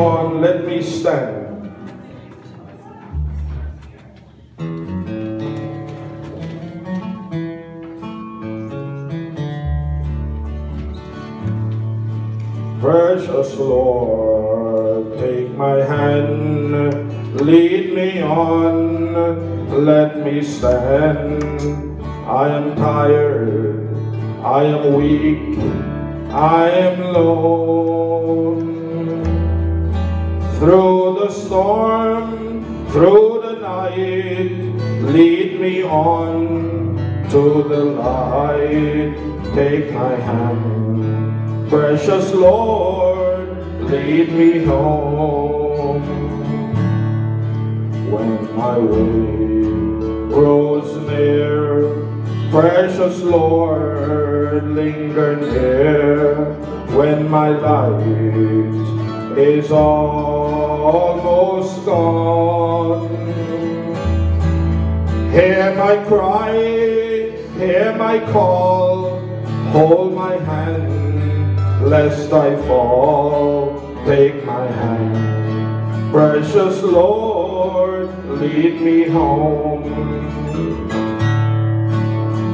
on, let me stand. Precious Lord, take my hand, lead me on, let me stand. I am tired, I am weak, I am lone. Through the storm, through the night, lead me on to the light. Take my hand. Precious Lord, lead me home. When my way grows near, precious Lord, linger near. When my light is almost gone, hear my cry, hear my call, hold my hand lest I fall. Take my hand, precious Lord, lead me home.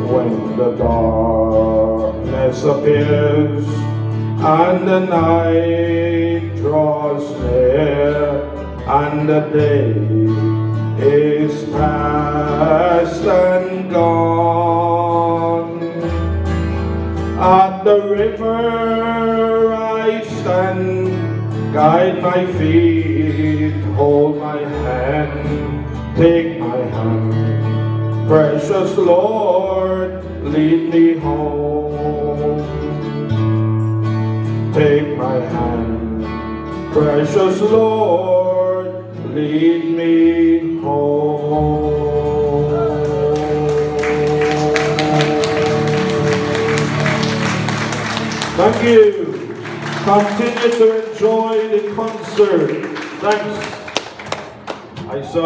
When the darkness appears and the night draws near and the day is past and gone at the river I stand, guide my feet, hold my hand, take my hand. Precious Lord, lead me home. Take my hand, precious Lord, lead me home. Thank you. Continue to enjoy the concert. Thanks. I saw.